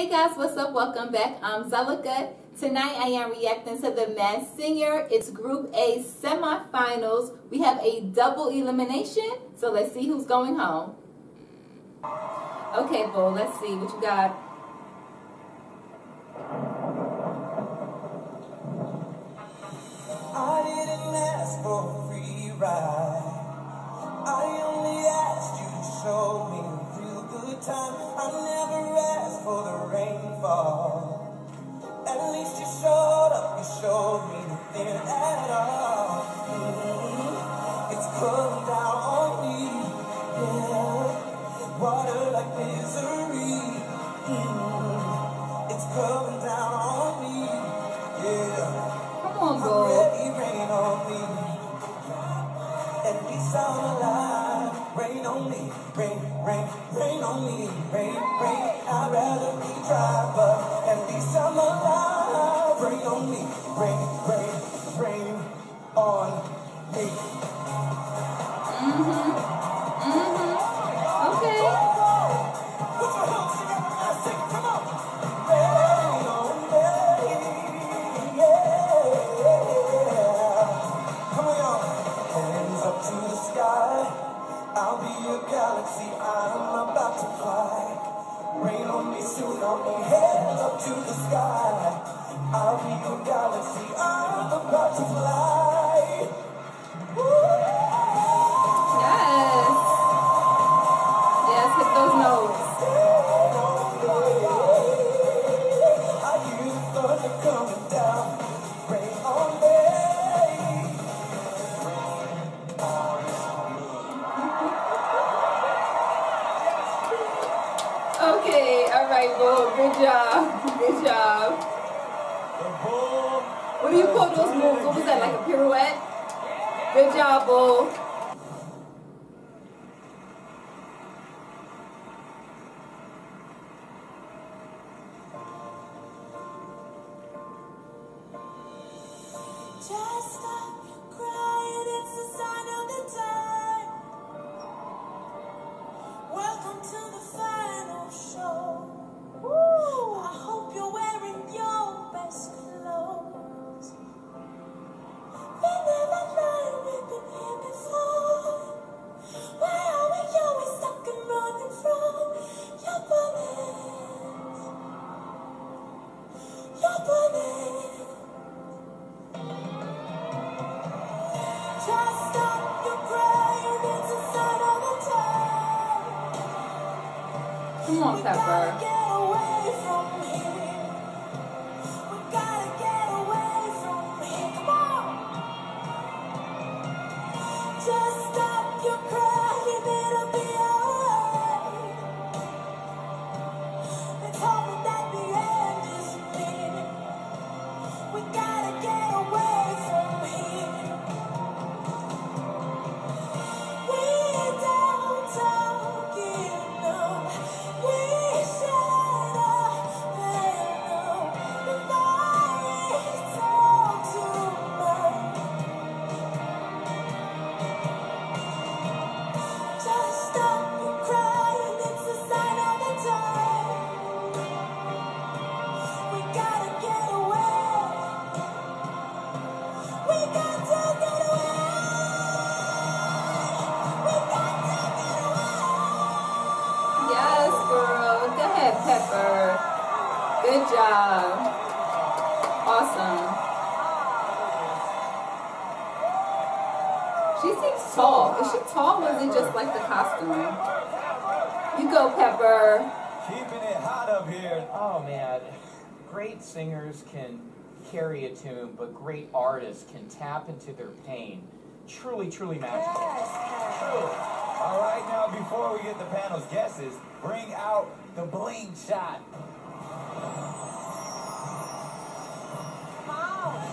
Hey guys, what's up? Welcome back. I'm Zelika. Tonight I am reacting to The Masked Singer. It's Group A semifinals. We have a double elimination, so let's see who's going home. Okay, Bo, let's see what you got. I didn't ask for a free ride. I only asked you to show me time I never asked for the rainfall. At least you showed up, you showed me nothing at all. job. Good job. What do you call those moves? What was that, like a pirouette? Good job, Bull. Just singers can carry a tune, but great artists can tap into their pain. Truly, truly magical. Yes. All right, now before we get the panel's guesses, bring out the bling shot. Wow.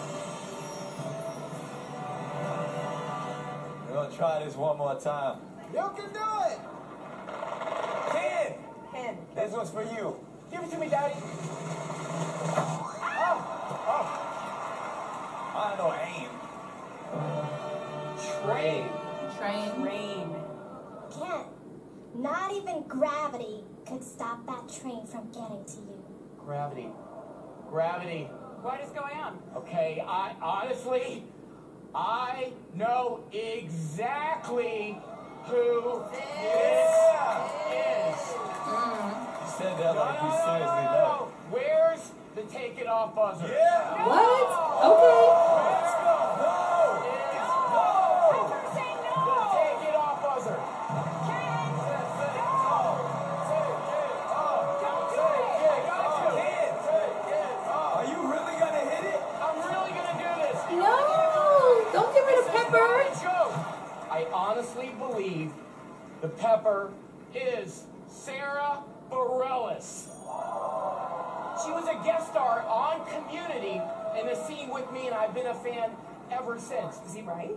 We're gonna try this one more time. You can do it! Ken! Ken. This one's for you. Give it to me, Daddy. Oh, oh, oh. I don't know aim. Train. Train. Train. Can't. Not even gravity could stop that train from getting to you. Gravity. Gravity. What is going on? Okay, I honestly, I know exactly who this, this is. is. Mm. You said that no, like you no, seriously no, no. Where's the take it off buzzer? Yeah. What? Okay. Let's go. No. Pepper, say The no! take it off buzzer. Are you really gonna hit it? I'm really gonna do this. No, don't get rid of This Pepper. not a joke. I honestly believe the pepper is Sara Bareilles. She was a guest star on Community in a scene with me, and I've been a fan ever since. Is he right?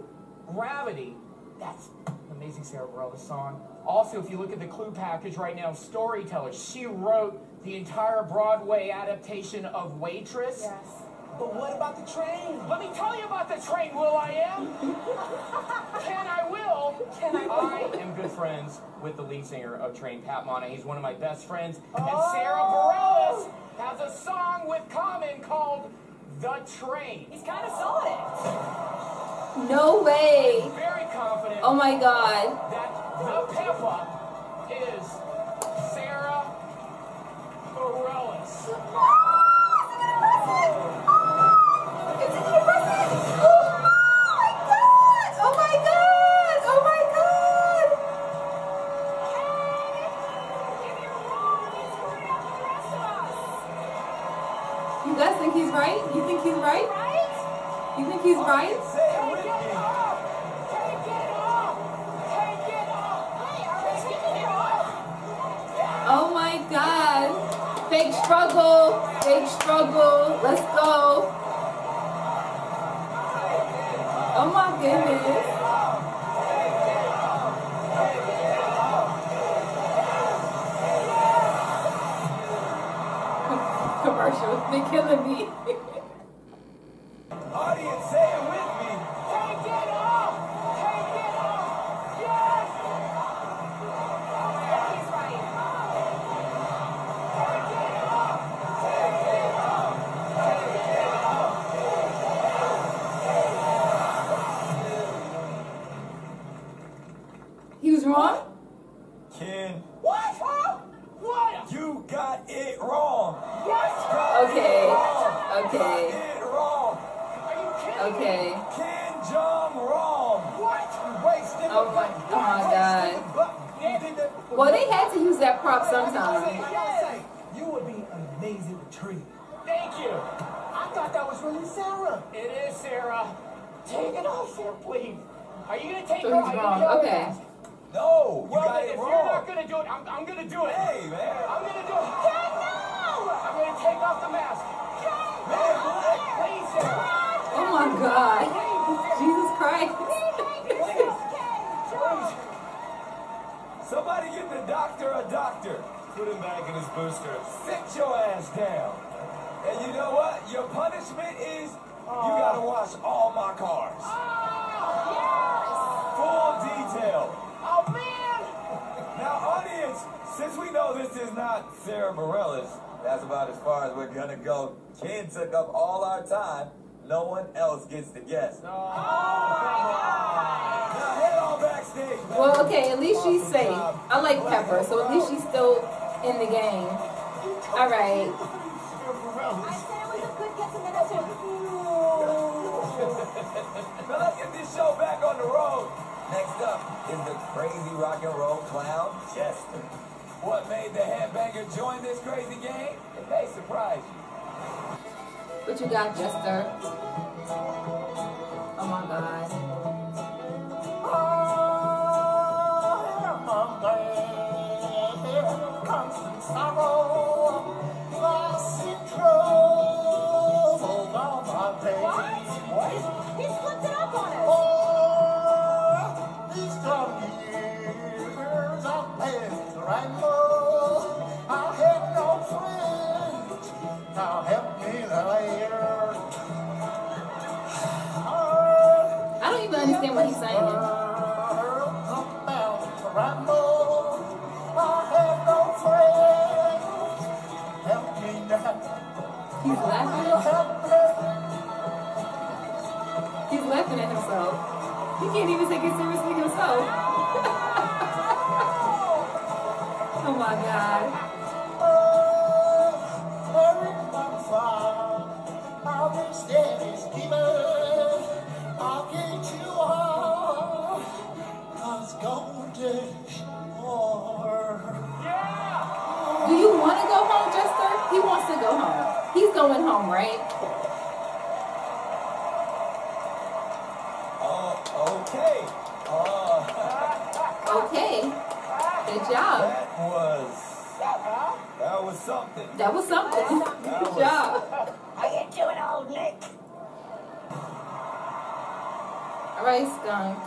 Gravity, that's an amazing Sara Bareilles song. Also, if you look at the clue package right now, Storyteller, she wrote the entire Broadway adaptation of Waitress. Yes. But what about the train? Let me tell you about the train, Will I am. Can I will? Can I will? I am good friends with the lead singer of Train, Pat Monahan. He's one of my best friends. And Oh. Sara Bareilles has a song with Common called The Train. He's kind of saw it. No way. Very confident Oh my god. that the Pepper is Sara Bareilles. Oh You guys think he's right? You think he's right? You think he's right? Oh my god. Fake struggle. Fake struggle. Let's go. Oh my goodness. Commercial. They killing me. Amazing attorney. Thank you. I thought that was really Sara. It is Sara. Take it off, Sara, please. Are you gonna take So it off? he's Are wrong. gonna? Okay. No, you Well, got then, it if wrong. you're not gonna do it, I'm, I'm gonna do it. Hey, man. I'm gonna do it. No. I'm gonna take off the mask. Man, what? Please, Sara. Oh my god. Jesus Christ. Somebody get the doctor a doctor. Put him back in his booster. Sit your ass down. And you know what? Your punishment is you oh. gotta wash all my cars. Oh, yes. Full detail. Oh man! Now, audience, since we know this is not Sara Bareilles, that's about as far as we're gonna go. Ken took up all our time. No one else gets to guess. Oh my god. Now head on backstage. Well, okay, at least she's safe. I like Pepper, so at least she's still in the game. All right. I said it was a good guess a minute ago. Now let's get this show back on the road. Next up is the crazy rock and roll clown, Jester. What made the headbanger join this crazy game? It may surprise you. What you got, Jester? Don't understand what he's saying. Help me now. He's laughing. He's laughing at himself. He can't even take it seriously himself. oh my god. Going home, right? Oh, okay. Uh, Okay. Good job. that was that was something. That was something. Good job. How you doing, old Nick? All right, skunk.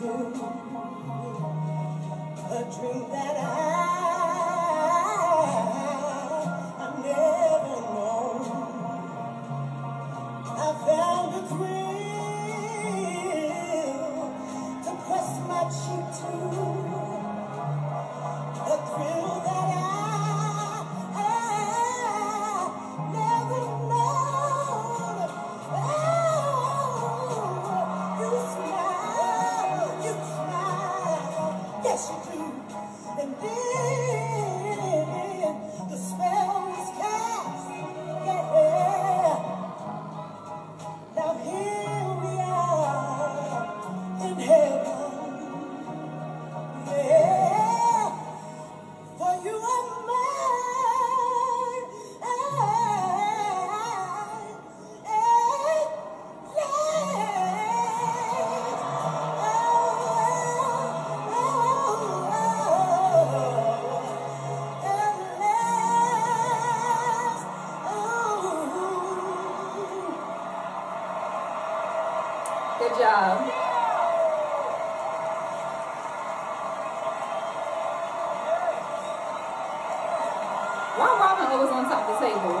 To. A dream that I, Job. Why Robin always on top of the table?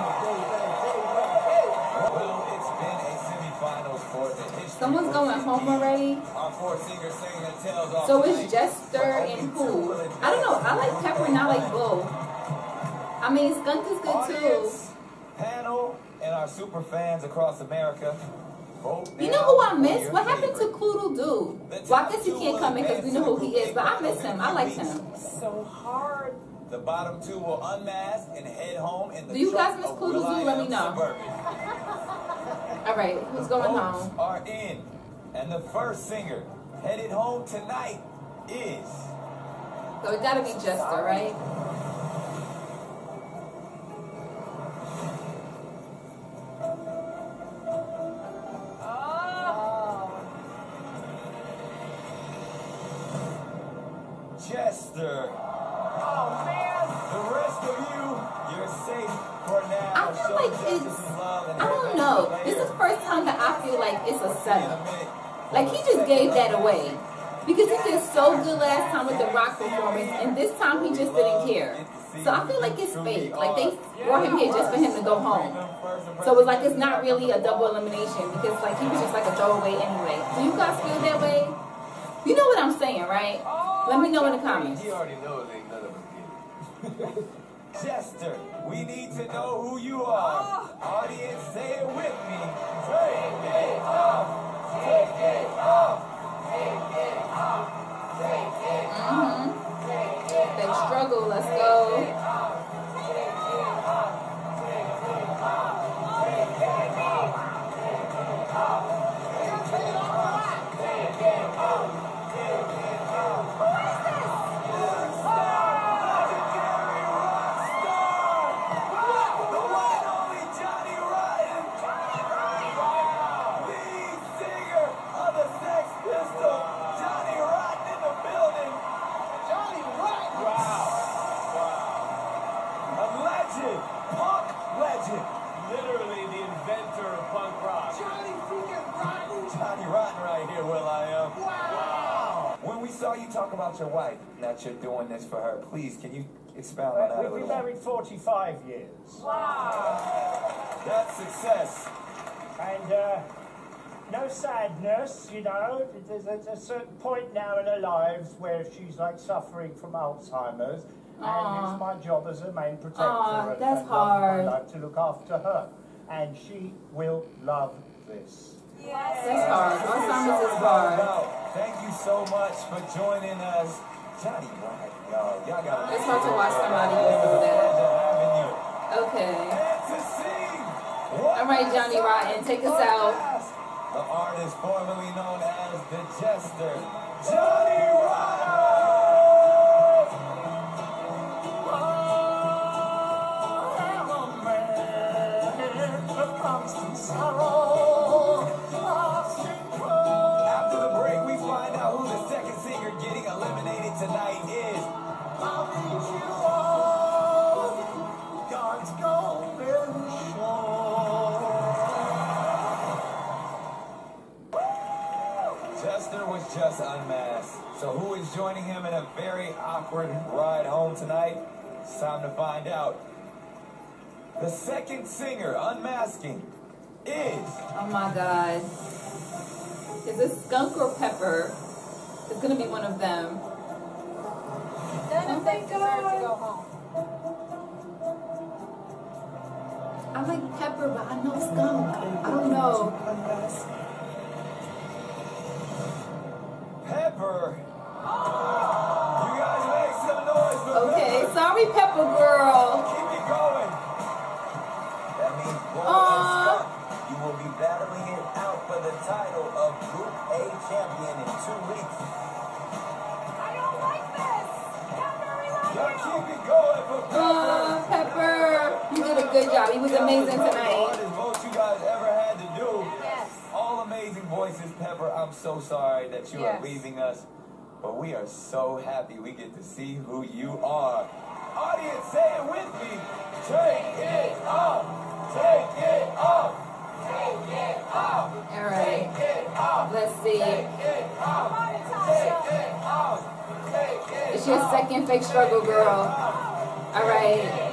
Well, it's been a semifinals for the history. Someone's going home already. Our four singers singing their tails off. So it's Jester and who? I don't know. I like Pepper and I like Bull. I mean, Skunk is good too. Panel, and our super fans across America. Vote You know who I oh, miss? What happened to. Koodle Doo? Well, I guess he can't come in because we know who he is, but I miss him. I like him. So hard. The bottom two will unmask and head home in the Do you guys miss Doo? Let me know. All right, who's going home? are in, and the first singer headed home tonight is So it gotta be Jester, right? It's a In a setup. minute. Like he just gave that away. Because he did so good last time with the rock performance, and this time he just didn't care. So I feel like it's fake. Like they brought him here just for him to go home. So it's like it's not really a double elimination because like he was just like a throwaway anyway. Do you guys feel that way? You know what I'm saying, right? Let me know in the comments. He already knows ain't none of us get it. Jester, we need to know who you are. Audience, say it with me. Take it off. Mm-hmm. Off. They struggle. Let's go. mighty rotten right here, Will I Am. Wow. wow. When we saw you talk about your wife, that you're doing this for her, please, can you expound on that We've been married 45 years. Wow. That's success. And uh, no sadness, you know. There's, there's a certain point now in her lives where she's like suffering from Alzheimer's. Aww. And it's my job as her main protector. Aww, that's and hard. I like to look after her. And she will love this. That's hard. It's Alzheimer's is hard. Thank you so much for joining us. Johnny Black, y'all. Y'all got It's hard to watch somebody go through that. having you. Okay. And to sing. All right, Johnny Rotten, take us out. The artist formerly known as the Jester, Johnny Rotten. After tonight is. I need you on God's golden shore. Jester was just unmasked. So who is joining him in a very awkward ride home tonight? It's time to find out. The second singer unmasking is Oh my god. Is it skunk or pepper? It's gonna be one of them. None of them deserve to go home. I like pepper, but I know skunk. I don't know. Pepper. Oh. You guys make some noise Okay, Pepper. sorry, pepper girl. Was amazing about the tonight. hardest you guys ever had to do. Yes. All amazing voices, Pepper. I'm so sorry that you are leaving us, but we are so happy we get to see who you are. Audience, say it with me. Take it off. Take it off. Take it off. All right. Take it off. Let's see. Take it off. Take it off. Take it It's your second fake struggle, girl. All right.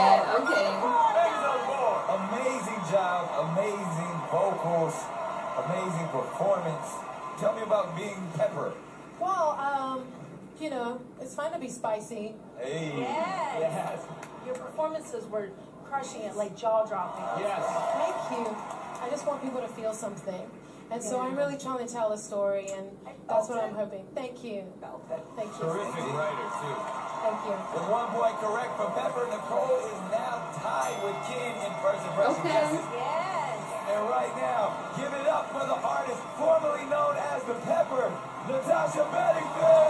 That. Okay. Amazing job, amazing vocals, amazing performance. Tell me about being Pepper. Well, um, you know, it's fun to be spicy. Hey. Yes. Your performances were crushing it, like jaw dropping. Yes. Thank you. I just want people to feel something. And so I'm really trying to tell a story, and that's what I'm hoping. Thank you. Thank you. Terrific writer, too. Thank you. With one point correct for Pepper, Nicole is now tied with Ken in first impression Okay. guesses. Yes. And right now, give it up for the artist formerly known as the Pepper, Natasha Bedingfield.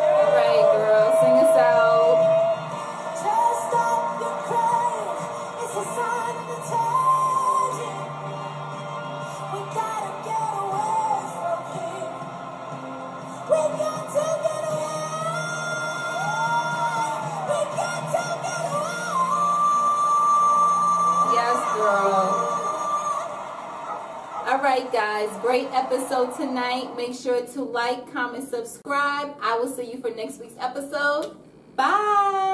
Guys. Great episode tonight. Make sure to like, comment, subscribe. I will see you for next week's episode. Bye.